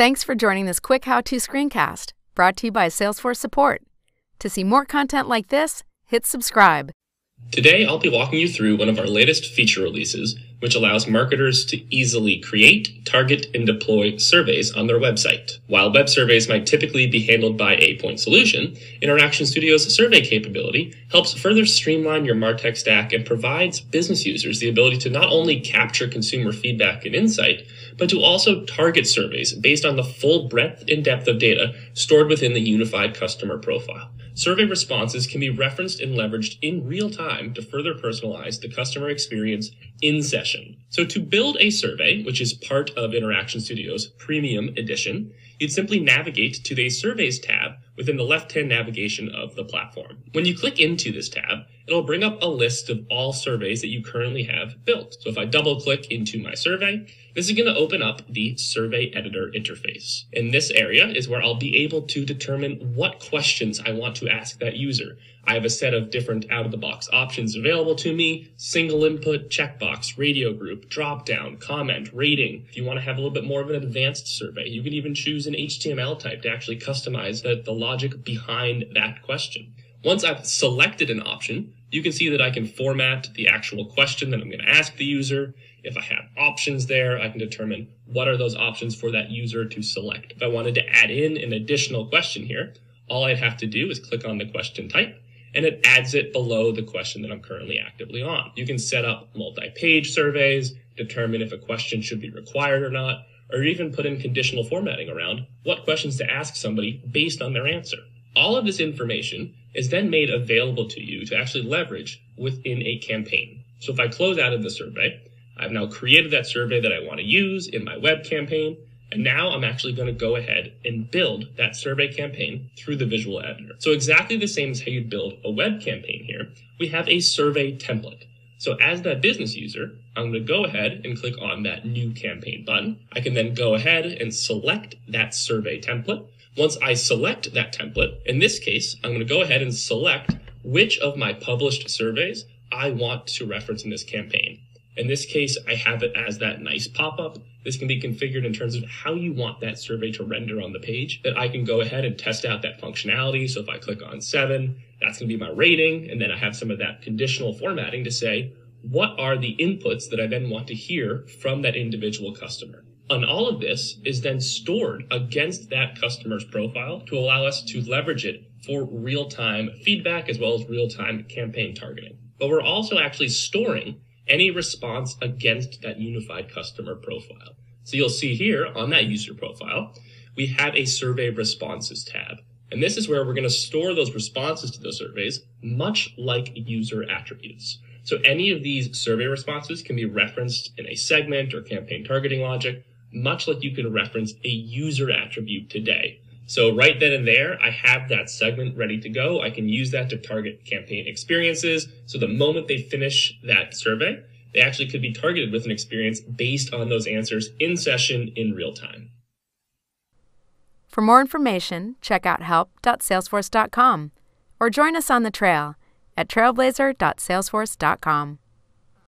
Thanks for joining this quick how to screencast brought to you by Salesforce Support. To see more content like this, hit subscribe. Today, I'll be walking you through one of our latest feature releases, which allows marketers to easily create, target, and deploy surveys on their website. While web surveys might typically be handled by a point solution, Interaction Studio's survey capability helps further streamline your MarTech stack and provides business users the ability to not only capture consumer feedback and insight, but to also target surveys based on the full breadth and depth of data stored within the unified customer profile. Survey responses can be referenced and leveraged in real time to further personalize the customer experience in session. So to build a survey, which is part of Interaction Studio's premium edition, you'd simply navigate to the surveys tab within the left-hand navigation of the platform. When you click into this tab, it'll bring up a list of all surveys that you currently have built. So if I double click into my survey, this is going to open up the survey editor interface. In this area is where I'll be able to determine what questions I want to ask that user. I have a set of different out of the box options available to me, single input, checkbox, radio group, drop down, comment, rating. If you want to have a little bit more of an advanced survey, you can even choose an HTML type to actually customize the, the logic behind that question. Once I've selected an option, you can see that I can format the actual question that I'm going to ask the user. If I have options there, I can determine what are those options for that user to select. If I wanted to add in an additional question here, all I'd have to do is click on the question type and it adds it below the question that I'm currently actively on. You can set up multi-page surveys, determine if a question should be required or not, or even put in conditional formatting around what questions to ask somebody based on their answer. All of this information is then made available to you to actually leverage within a campaign. So if I close out of the survey, I've now created that survey that I want to use in my web campaign. And now I'm actually going to go ahead and build that survey campaign through the visual editor. So exactly the same as how you'd build a web campaign here, we have a survey template. So as that business user, I'm going to go ahead and click on that new campaign button. I can then go ahead and select that survey template. Once I select that template, in this case, I'm going to go ahead and select which of my published surveys I want to reference in this campaign. In this case, I have it as that nice pop-up. This can be configured in terms of how you want that survey to render on the page, that I can go ahead and test out that functionality. So if I click on seven, that's going to be my rating. And then I have some of that conditional formatting to say, what are the inputs that I then want to hear from that individual customer? And all of this is then stored against that customer's profile to allow us to leverage it for real-time feedback as well as real-time campaign targeting. But we're also actually storing any response against that unified customer profile. So you'll see here on that user profile, we have a survey responses tab. And this is where we're going to store those responses to those surveys, much like user attributes. So any of these survey responses can be referenced in a segment or campaign targeting logic, much like you can reference a user attribute today. So right then and there, I have that segment ready to go. I can use that to target campaign experiences. So the moment they finish that survey, they actually could be targeted with an experience based on those answers in session in real time. For more information, check out help.salesforce.com or join us on the trail at trailblazer.salesforce.com.